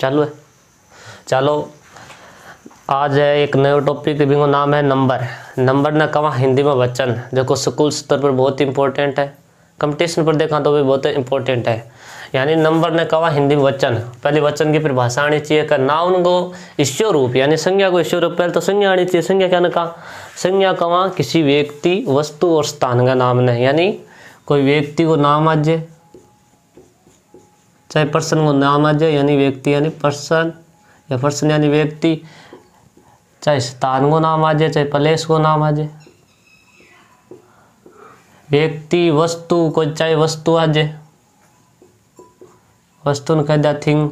चालू है। चलो, आज है एक नए टॉपिक जिसका नाम है नंबर। नंबर ना कहा, हिंदी में वचन। देखो, स्कूल स्तर पर बहुत इंपॉर्टेंट है। कंपटीशन पर देखा तो भी बहुत इंपॉर्टेंट है। यानी नंबर ने कहा, हिंदी में वचन। पहले वचन की फिर भाषा आनी चाहिए, का नाउन को ईश्वर रूप। यानी संज्ञा को ईश्वर रूप, पहले तो संज्ञा आनी चाहिए। संज्ञा क्या ने कहा? संज्ञा कहा? किसी व्यक्ति, वस्तु और स्थान का नाम ने यानी कोई व्यक्ति को नाम आ जाए चाहे पर्सन को नाम आ जाए, यानी व्यक्ति, यानी पर्सन या पर्सन यानी व्यक्ति, चाहे स्थान को नाम आ जाए, चाहे प्लेस को नाम आ जाए। व्यक्ति, वस्तु को, चाहे वस्तु आ जाए। वस्तु ने कह दिया, थिंग।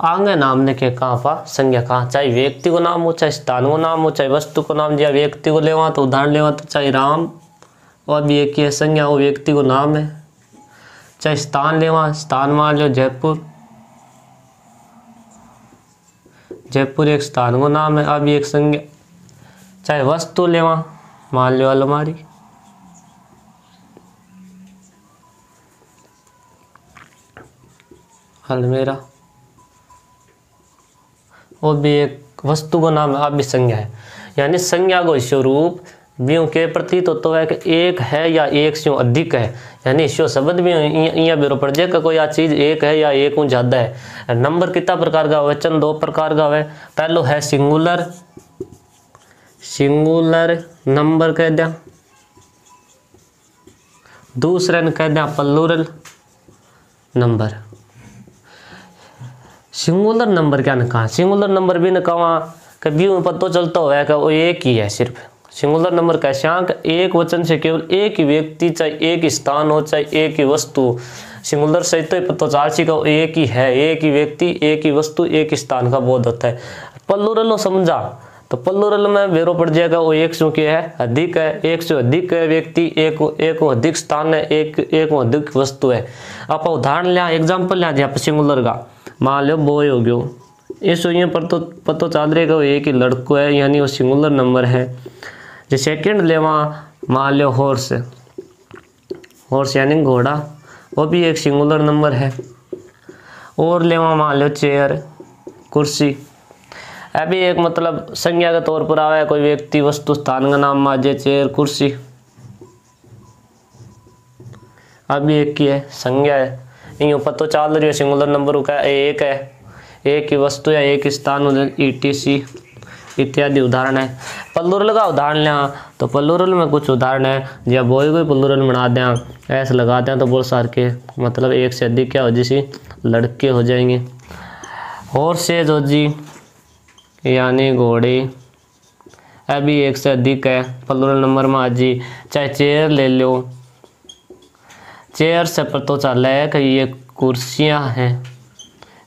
आगे नाम ने के कहाँ पा? संज्ञा, कहाँ? चाहे व्यक्ति को नाम हो, चाहे स्थान को नाम हो, चाहे वस्तु को नाम दिया व्यक्ति को लेवा तो उदाहरण लेवा तो चाहे राम और भी एक ही संज्ञा, वो व्यक्ति को नाम है। चाहे स्थान लेवा स्थान मान लो जयपुर। जयपुर एक स्थान को नाम है, अब एक संज्ञा। चाहे वस्तु लेवा मान लो अलमारी अलमेरा। वो भी एक वस्तु का नाम है, अब भी संज्ञा है। यानी संज्ञा को स्वरूप व्यू के प्रतीत होता तो है कि एक है या एक से अधिक है। यानी ईश्वर शब्द भी यहाँ बेरो पड़ जाए कोई आ चीज़ एक है या एक हूँ ज़्यादा है। नंबर कितना प्रकार का वचन दो प्रकार का है पहलो है सिंगुलर। सिंगुलर नंबर कह दिया। दूसरे ने कह दिया प्लूरल नंबर। सिंगुलर नंबर क्या ने कहा? सिंगुलर नंबर भी ने कहा कभी पता चलता हुआ कि वो एक ही है सिर्फ़। सिंगुलर नंबर कैसे आंक एक वचन से केवल एक ही व्यक्ति चाहे एक ही स्थान हो, चाहे एक ही वस्तु सिंगुलर सहित तो पता चार सी का एक ही है, एक ही व्यक्ति, एक ही वस्तु, एक ही स्थान का बोध होता है। पल्लूरल समझा। तो पल्लूरल में बेरो पड़ जाएगा, वो एक सौ के है? अधिक है। एक से अधिक है व्यक्ति, एक एक अधिक स्थान है, एक एक अधिक वस्तु है। आप उदाहरण लिया एग्ज़ाम्पल लिया दिया सिंगुलर का। मान लो बॉय हो गयो। इस यहाँ पर तो पता चल रहा है एक ही लड़को है, यानी वो सिंगुलर नंबर है। जो सेकंड लेवा मान लो हॉर्स हॉर्स यानी घोड़ा। वो भी एक सिंगुलर नंबर है। और लेवा मान लो चेयर कुर्सी। अभी एक मतलब संज्ञा के तौर पर आवा कोई व्यक्ति, वस्तु, स्थान का नाम माजे चेयर कुर्सी। अभी एक की है, संज्ञा है। यूँ पता चल रही है सिंगुलर नंबर का एक है। एक ही वस्तु या एक स्थान ई टी सी इत्यादि उदाहरण है। पल्लूरल का उदाहरण लिया। तो पल्लूरल में कुछ उदाहरण है। जब बोई कोई पल्लूरल बना दें ऐसे लगा दें तो बहुत सार के मतलब एक से अधिक क्या हो जैसी लड़के हो जाएँगे। हॉर्सेज हो जी यानी घोड़े अभी एक से अधिक है। पल्लूरल नंबर में आज जी, चाहे चेयर ले लो। चेयर से पता चल है कि ये कुर्सियाँ हैं।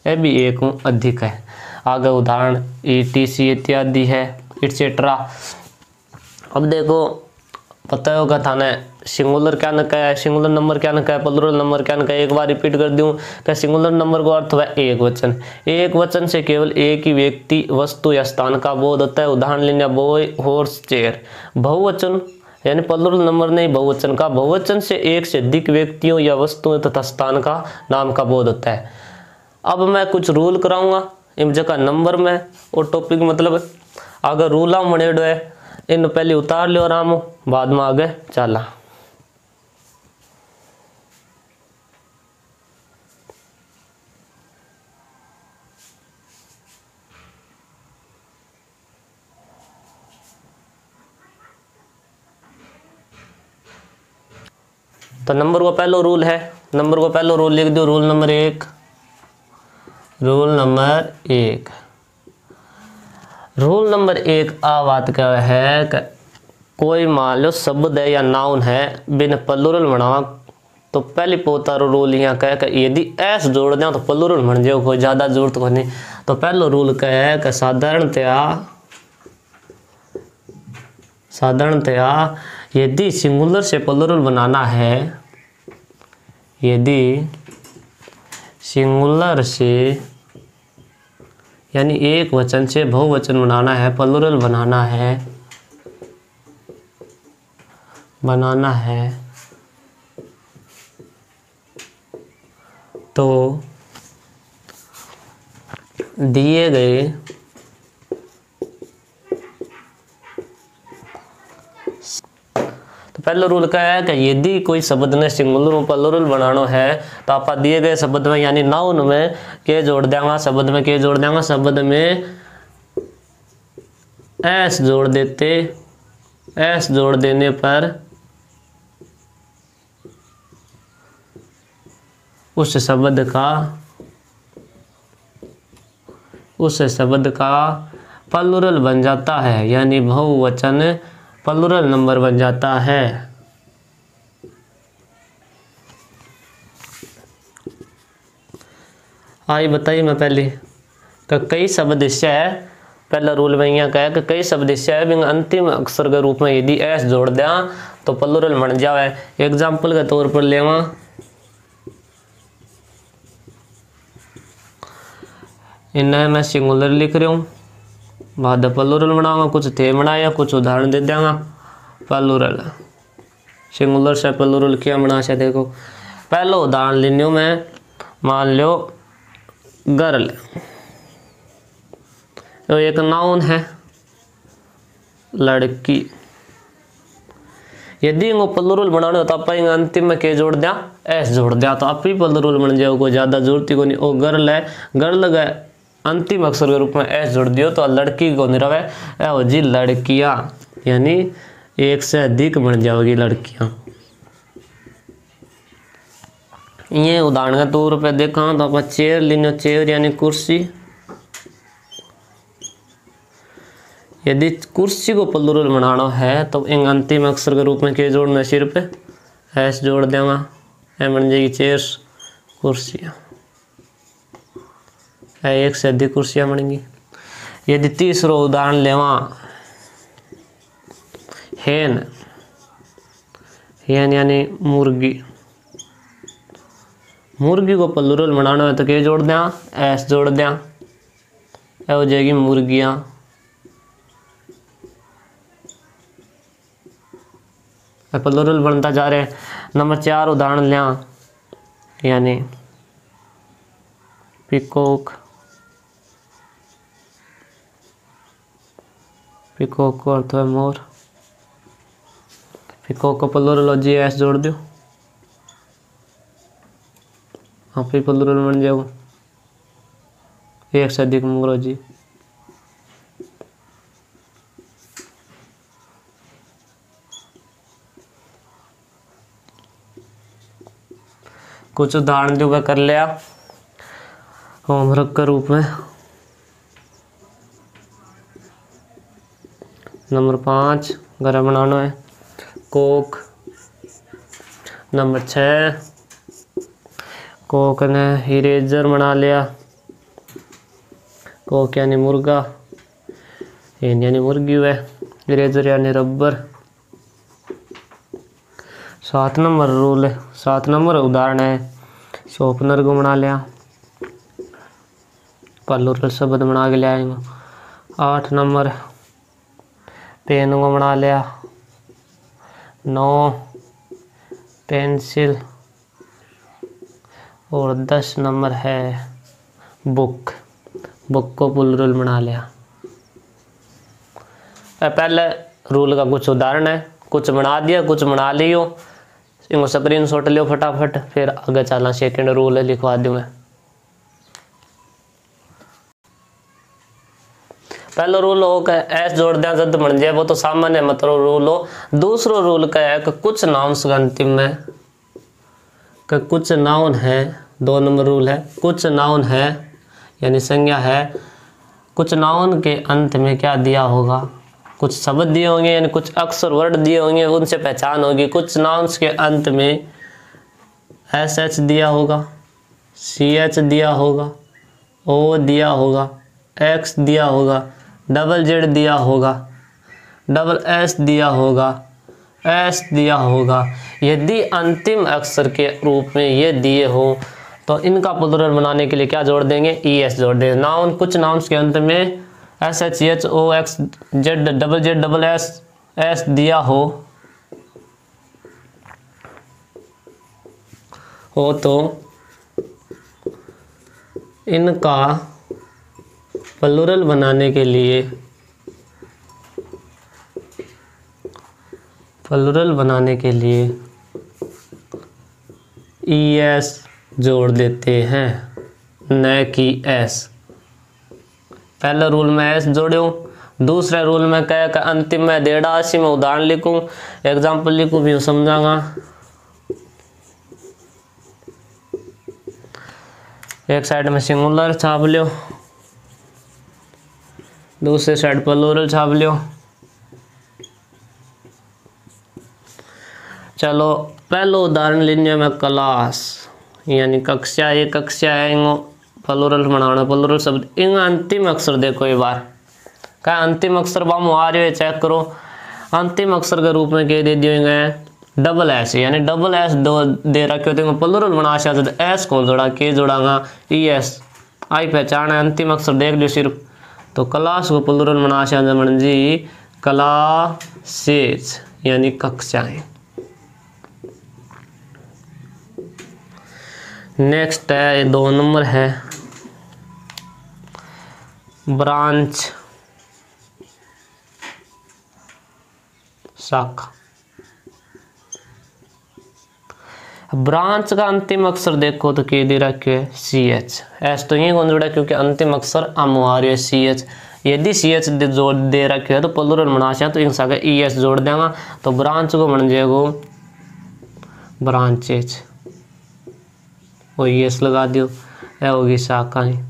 ये भी एक अधिक है। आगे उदाहरण ई टी सी इत्यादि है। इट्सेट्रा अब देखो, पता होगा थाने सिंगुलर क्या न है सिंगुलर नंबर क्या न है? प्लूरल नंबर क्या न है? एक बार रिपीट कर दूँ कि सिंगुलर नंबर का अर्थ है एक वचन? एक वचन से केवल एक ही व्यक्ति, वस्तु या स्थान का बोध होता है। उदाहरण लेना बॉय हॉर्स चेयर बहुवचन, यानी प्लूरल नंबर नहीं, बहुवचन का। बहुवचन से एक से अधिक व्यक्तियों या वस्तुओं तथा स्थान का नाम का बोध होता है। अब मैं कुछ रूल कराऊँगा। इन जगह नंबर में और टॉपिक मतलब अगर रूला मनेडो है। इन पहले उतार लियो आराम बाद में आगे चला। तो नंबर को पहलो रूल है। नंबर को पहलो रूल लिख दो रूल नंबर एक। रूल नंबर एक। रूल नंबर एक आ बात का है कि कोई मान लो शब्द है या नाउन है, बिन प्लूरल बना तो पहली पोता रूल यहाँ कह कि यदि एस जोड़ दें तो प्लूरल बन जाओ, कोई ज़्यादा ज़रूरत को नहीं। तो पहलो रूल कह है कि साधारणतया साधारणतया यदि सिंगुलर से प्लूरल बनाना है, यदि सिंगुलर से यानी एक वचन से बहुवचन बनाना है पलुरल बनाना है। बनाना है। तो दिए गए पहला रूल क्या है कि यदि कोई शब्द ने सिंगुलर और प्लूरल बनाना है तो आप दिए गए शब्द में, यानी नाउन में, के जोड़ देंगे शब्द में, के जोड़ देंगे शब्द में, एस जोड़ देते, एस जोड़ देने पर उस शब्द का, उस शब्द का प्लूरल बन जाता है, यानी बहुवचन प्लूरल नंबर बन जाता है। आई बताइए मैं पहले कई शब्द इससे है पहला रूल में यहाँ कहा कि कई शब्द है बिंग अंतिम अक्षर के रूप में यदि एस जोड़ दिया तो प्लूरल बन जावे। एग्ज़ाम्पल के तौर पर लेवा। इन्हें मैं सिंगुलर लिख रहा हूँ। बाद प्लूरल बनाऊँगा, कुछ थे बनाया, कुछ उदाहरण दे देंगे प्लूरल सिंगुलर से प्लूरल क्या बना से देखो। पहला उदाहरण लेने मैं। मान लो गर्ल। तो एक नाउन है, लड़की। यदि इनको प्लूरल बनाने हो तो आप अंतिम में के जोड़ दिया? एस जोड़ दिया। तो आप ही प्लूरल बन जाओ, कोई ज़्यादा ज़रूरत ही को नहीं। वो गर्ल है, गर्ल गए अंतिम अक्षर के रूप में एस जोड़ दियो तो लड़की को नहीं रहे हो जी, लड़कियाँ। यानी एक से अधिक बन जाओगी लड़कियाँ। ये उदाहरण के तौर पे देखा तो आप चेयर लीनो, चेयर यानी कुर्सी। यदि कुर्सी को प्लूरल बनाना है तो इन अंतिम अक्षर के रूप में क्या जोड़ना सिर्फ़ एस जोड़ देगा ए बन जाएगी चेयर्स कुर्सियाँ। एक से अधिक कुर्सियाँ बनेंगी। यदि तीसरा उदाहरण लेवा, हेन हेन यानी मुर्गी। मुर्गी को प्लूरल बनाना है तो क्या जोड़ दें? एस जोड़ दें। हो जाएगी मुर्गियाँ। प्लूरल बनता जा रहे नंबर चार उदाहरण लिया यानी पिकोक। पिकोक को अर्थ है मोर पिकोक को जी एस जोड़ दो हाँ फिर प्लूरल बन जाओ एक से अधिक मोर जी। कुछ उदाहरण जो कर लिया, होमवर्क के रूप में। नंबर पाँच घर बनाना है। कोक नंबर छः, कोक ने इरेजर बना लिया। कोक यानी मुर्गा यानी मुर्गी हुआ इरेजर यानी रबर। सात नंबर रूल है। सात नंबर उदाहरण है। शॉपनर को बना लिया। प्लूरल शब्द बना के ले आएँगे। आठ नंबर पेन को बना लिया। नौ, पेंसिल और दस नंबर है बुक। बुक को प्लूरल बना लिया। पहले रूल का कुछ उदाहरण है। कुछ बना दिया, कुछ बना लियो। इनको स्क्रीन शॉट लियो फटाफट, फिर आगे चलना सेकेंड रूल लिखवा दूँ मैं। पहला रूल हो कि एस जोड़ दें जद बन जाए, वो तो सामान्य मतलब रूल हो। दूसरा रूल क्या है कि कुछ नाउन्स अंतिम में, कि कुछ नाउन है, दो नंबर रूल है, कुछ नाउन है, यानी संज्ञा है, कुछ नाउन के अंत में क्या दिया होगा? कुछ शब्द दिए होंगे, यानी कुछ अक्सर वर्ड दिए होंगे, उनसे पहचान होगी। कुछ नाउन्स के अंत में एस एच दिया होगा, सी एच दिया होगा, ओ दिया होगा, एक्स दिया होगा डबल जेड दिया होगा, डबल एस दिया होगा, एस दिया होगा। यदि अंतिम अक्षर के रूप में ये दिए हो तो इनका प्लूरल बनाने के लिए क्या जोड़ देंगे? ई एस जोड़ देंगे नाउन कुछ नाउन्स के अंत में S H H O X Z double Z double S S दिया हो हो तो इनका प्लूरल बनाने के लिए, प्लूरल बनाने के लिए ई एस जोड़ देते हैं, न कि एस पहले रूल में एस जोड़ूँ दूसरे रूल में कह कर अंतिम में डेढ़ अस्सी में उदाहरण लिखूँ एग्ज़ाम्पल लिखूँ, भी समझाऊँगा। एक साइड में सिंगुलर छाप लियो। दूसरे साइड प्लूरल छाप लियो। चलो, पहलो उदाहरण लेने में क्लास यानी कक्षा एक कक्षा है इंगो प्लूरल बनाना प्लूरल शब्द इन अंतिम अक्षर देखो एक बार। क्या अंतिम अक्षर बामू आ रहे चेक करो। अंतिम अक्षर के रूप में कह दे दिए गए डबल एस यानी डबल एस दो दे रखे होते हैं प्लूरल बना से तो एस कौन जोड़ा के जोड़ागा ई एस आई पहचान है, अंतिम अक्षर देख लियो सिर्फ़। तो कला को प्लूरल मनाशा जी क्लासेज यानी कक्षाएँ। नेक्स्ट है दो नंबर है। ब्रांच। शाखा। ब्रांच का अंतिम अक्षर देखो तो के दे रखे है सी एच एस तो ये कौन जोड़ा क्योंकि अंतिम अक्षर अम है सी एच यदि सी एच जोड़ दे रखे है तो प्लूरल बना तो इन शाखा ई एस जोड़ देगा तो ब्रांच को बन जाएगा ब्रांचेज वो ई एस लगा दियो। यह होगी शाखाएँ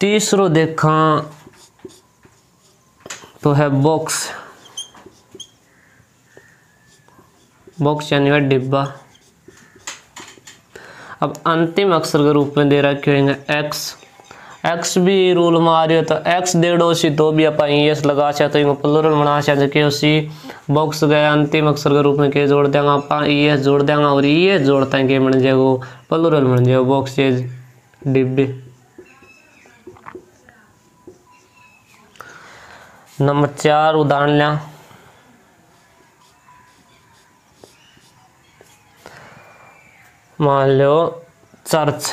तीसरो देखा तो है बॉक्स बॉक्स यानी डिब्बा। अब अंतिम अक्षर के रूप में दे रखे होंगे एक्स एक्स भी रूल में हो तो एक्स डेढ़ो सी तो भी आप एस लगा चाहे तो इनको प्लूरल बना चाहे के सी बॉक्स गए, अंतिम अक्षर के रूप में के जोड़ देंगे आप एस जोड़ देंगे और एस जोड़ते हैं, के बन जाएगा प्लूरल बन जाएगा बॉक्स डिब्बे। नंबर चार उदाहरण लिया मान लो चर्च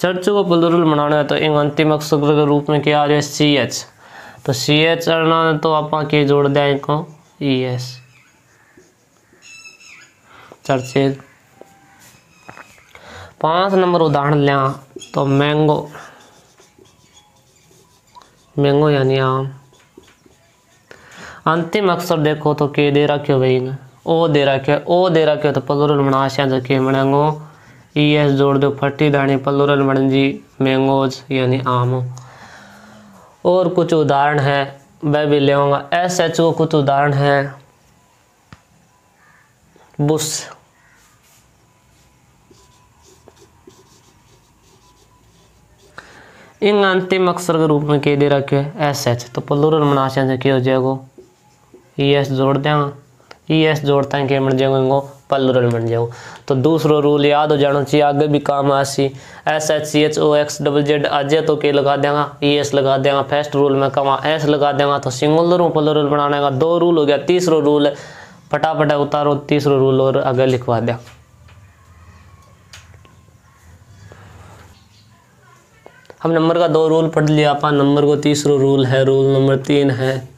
चर्च को प्लूरल बनाना है तो इन अंतिम अक्षर के रूप में क्या आ रहा है सी एच तो सी एच है तो आप के जोड़ दें इनको ई एस चर्चेज पाँच नंबर उदाहरण लिया तो मैंगो मैंगो यानी आम. अंतिम अक्षर देखो तो के दे रखे भाई ओ दे रखे ओ दे रखे तो प्लूरल बना से के बनेंगो ई एस जोड़ दो फटी दानी प्लूरल बन जी मैंगोज यानी आम और कुछ उदाहरण है वह भी ले एस एच ओ कुछ उदाहरण है बुश इन अंतिम अक्षर के रूप में के दे रखे एस एच तो प्लूरल बना से क्या हो जाएगा ई एस जोड़ देंगे ई एस जोड़ता है क्या बन जाएगा इनको बन जाओ तो दूसरो रूल याद हो जाना चाहिए, आगे भी काम आसी S H C H O X double Z आ जाए तो के लगा देगा ई एस लगा देगा फ़र्स्ट रूल में कमा एस लगा देगा तो सिंगुलर हूँ प्लूरल बनाने का दो रूल हो गया, तीसरो रूल फटाफट उतारो, तीसरो रूल और आगे लिखवा दिया हम नंबर का दो रूल पढ़ लिया, अपन नंबर को तीसरो रूल है रूल नंबर तीन है।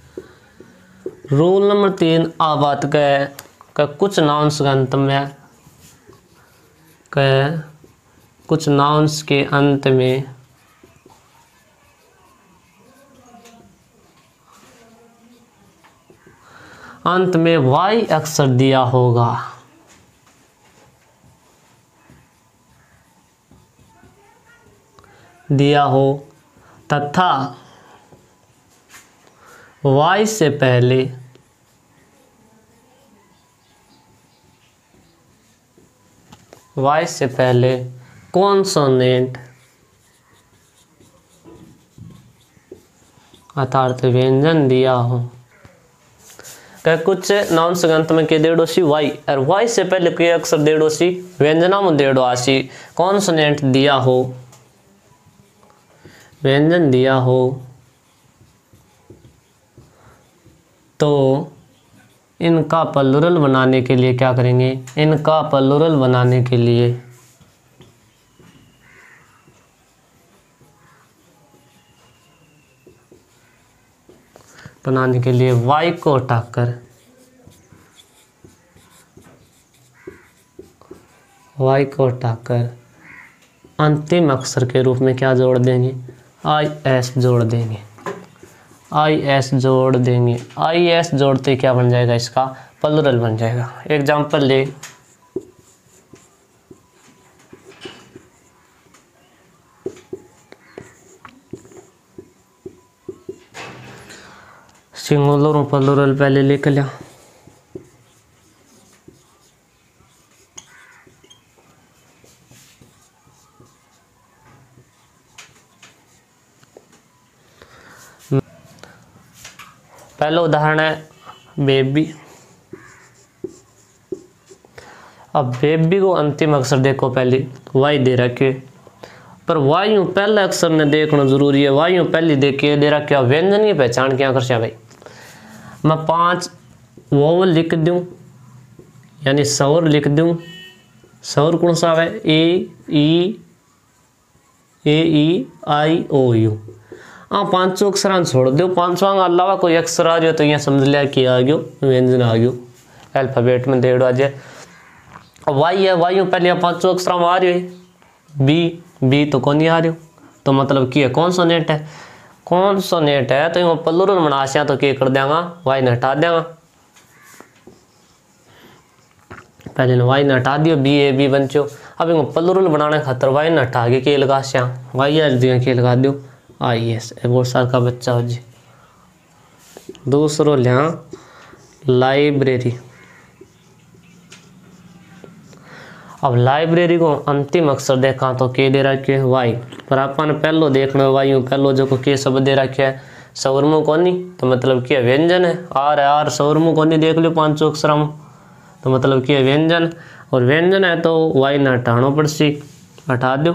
रूल नंबर तीन आ बात कह का कुछ नाउंस का अंत में कह कुछ नाउंस के अंत में अंत में वाई अक्षर दिया होगा। दिया हो, तथा वाई से पहले वाई से पहले कॉन्सोनेंट अर्थात व्यंजन दिया हो। क्या कुछ नाउन संगंत में के डेढ़ो सी वाई, और वाई से पहले के अक्षर डेढ़ो सी व्यंजना में डेढ़ो आसी कॉन्सोनेंट दिया हो। व्यंजन दिया हो। तो इनका पलुरल बनाने के लिए क्या करेंगे? इनका पलुरल बनाने के लिए। बनाने के लिए वाई को हटाकर वाई को हटाकर अंतिम अक्षर के रूप में क्या जोड़ देंगे? आई एस जोड़ देंगे। आई एस जोड़ देंगे। आई एस जोड़ते क्या बन जाएगा इसका? पलरल बन जाएगा। एग्ज़ाम्पल ले। सिंगुलर और पलरल पहले लिख लिया। पहला उदाहरण है बेबी। अब बेबी को अंतिम अक्षर देखो, पहले वाई दे रखे पर वायु पहले अक्षर ने देखना ज़रूरी है। वायु पहले देखे दे रखे व्यंजन की पहचान क्या कर भाई? मैं पाँच वोवल लिख दूँ, यानी सौर लिख दूँ। सौर कौन सा है? A, E A, E, I, O, U. हाँ पाँचों अक्षर छोड़ दो। पाँचों के अलावा कोई अक्षर आ जाए तो यहाँ समझ लिया कि आ गयो, व्यंजन आ गयो। अल्फ़ाबेट में देड़ आ जाए। वाई है वाई पहले पाँचों अक्षर आ रही बी बी तो कौन आ रही तो मतलब की है कौन सा है? कौन सा है? तो पल्लूरल बना से तो क्या कर देंगा? वाई ने हटा देंगा। पहले वाई ने हटा दियो बी ए बी बन चो। अब इनको पल्लूरल बनाने खातर वाई ने हटा के लगा श्या वाई आज दिया के लगा दियो? आई एस साल का बच्चा हो जी दूसरो लिया लाइब्रेरी। अब लाइब्रेरी को अंतिम अक्षर देखा तो के दे रखे वाई। पर अपन पहलो देखना वाई पहलो जो के शब्द दे रखे है, सौरमु कोनी तो मतलब क्या व्यंजन है। आर है आर, सौरमु कोनी देख लो पाँचों अक्षर। तो मतलब क्या व्यंजन। और व्यंजन है तो वाई ना हटानो पड़सी, हटा दो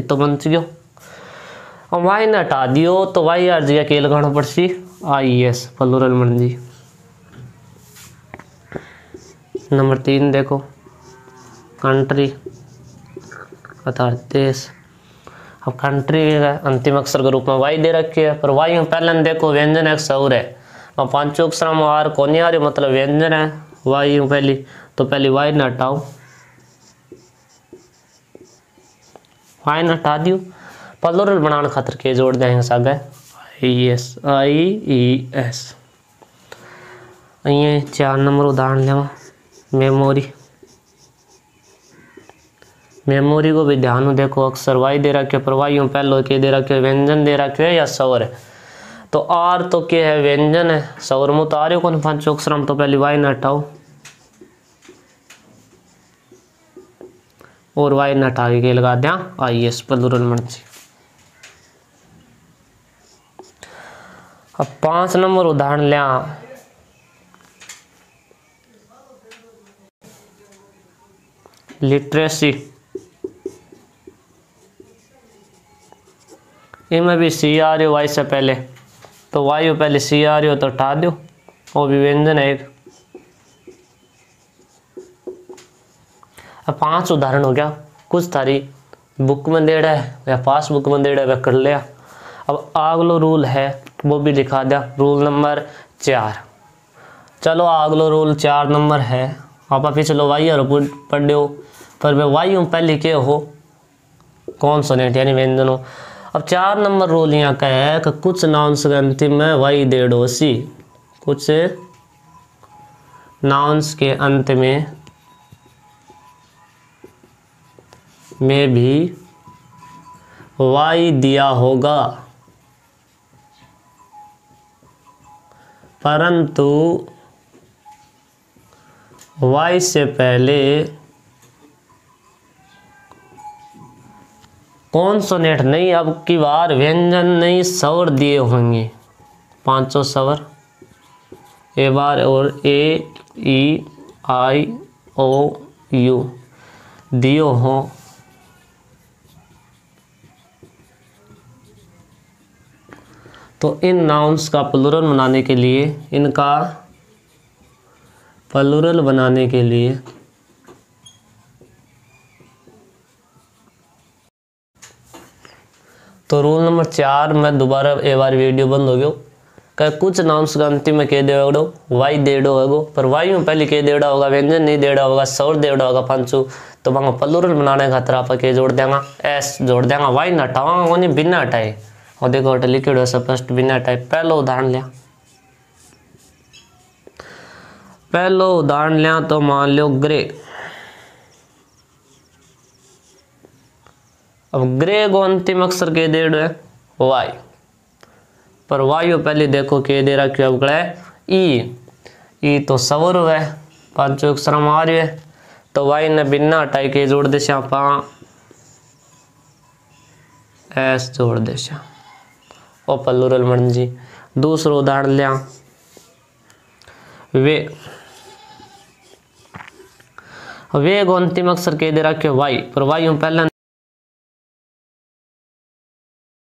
ये तो बन गयो। और वाई ने हटा दियो तो वाई आर जगह के लगाना पड़सी आई एस प्लूरल बन जी। नंबर तीन देखो। कंट्री अर्थात देश। अब कंट्री अंतिम अक्षर के रूप में वाई दे रखी है, पर वाई में पहले देखो, व्यंजन एक सौर है। और पाँचों अक्षर में आर, कौन आ रही मतलब व्यंजन है। वाई पहली तो पहली वाई ने हटाओ फाइन हटा दियो। प्लूरल बनाने खातर के जोड़ देंगे सब I S I E S अँ चार नंबर उदाहरण लेवा। मेमोरी। मेमोरी को भी ध्यान देखो, अक्सर वाई दे रखे पर वाई पहलो के दे रखे, व्यंजन दे रखे या सवर है। तो आर तो क्या है, व्यंजन है सवर मुँह तो आ रहे कौन पाँच अक्षर तो पहले वाई न हटाओ। और वाई नट आगे के लगा दिया। आई एस प्लूरल मर्ज़ी अब पाँच नंबर उदाहरण लिया। लिटरेसी। इनमें भी सी आ रही हो वाई से पहले। तो वाई हो पहले सी आ रही हो तो हटा दो वो भी व्यंजन है एक। पाँच उदाहरण हो गया। कुछ तारी बुक में दे रहा है, या पासबुक में दे रहा है, वह कर लिया। अब आगलो रूल है, वो भी दिखा दिया। रूल नंबर चार। चलो आगलो रूल चार नंबर है। आप पिछलो वाई और पढ़ हो पर मैं वाई हूँ, पहले के हो। कौन सा नेट यानी व्यंजन हो अब चार नंबर रूल यहाँ का है कि कुछ नाउंस के अंतिम में वाई दे डो सी। कुछ नाउंस के अंत में में भी वाई दिया होगा। परंतु वाई से पहले कौन सा नेट नहीं, अब की बार व्यंजन नहीं सवर दिए होंगे। पाँचों सवर ए बार और ए, ई, आई, ओ, यू। दियो हो। तो इन नाउन्स का प्लूरल बनाने के लिए, इनका प्लूरल बनाने के लिए तो रूल नंबर चार, में दोबारा एक बार वीडियो बंद हो गयो कह कुछ नाउन्स का अंतिम में कह देड़ो वाई देड़ो है पर वाई में पहले कह देड़ा होगा, व्यंजन नहीं देड़ा होगा, सौर देड़ा होगा, पंचू। तो वहाँ प्लूरल बनाने खातर आप के जोड़ देंगे? एस जोड़ देंगे वाई ना हटावा बिना हटाए। और देखो अटे लिखिड़ स्पष्ट बिना हटाए पहलो उदाहरण लिया। पहलो उदाहरण लिया तो मान लो ग्रे अब ग्रे को अंतिम अक्षर के दे है वाई पर वायु पहले देखो, के दे रहा, क्यों? अगला ई ई तो सवर है, पाँचों अक्षर आ रहे तो वाई ने बिना हटाई के जोड़ दे आप एस जोड़ दे ओ पल्लूरल मन जी, दूसरो उदाहरण लिया। वे वेग अंतिम अक्षर के दे रखे वाई पर वाई पहले